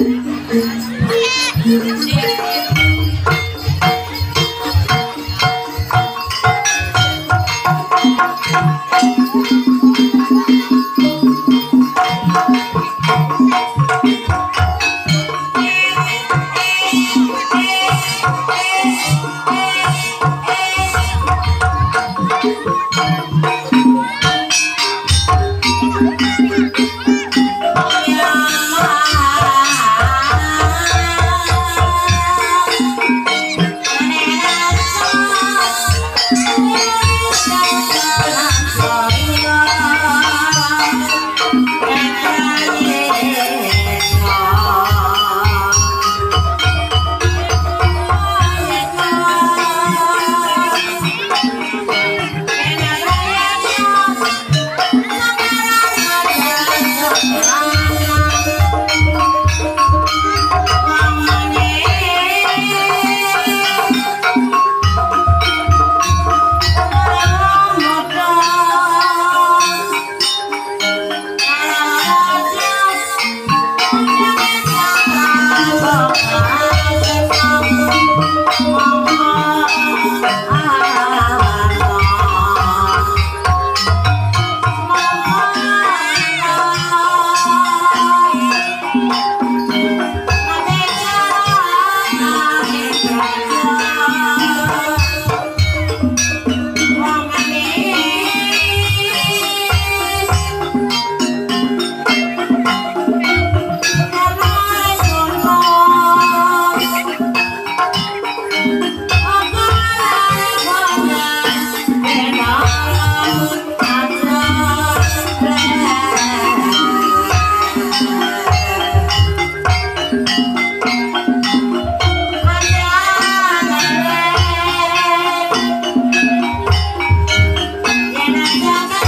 Yeah. Yeah. Gracias.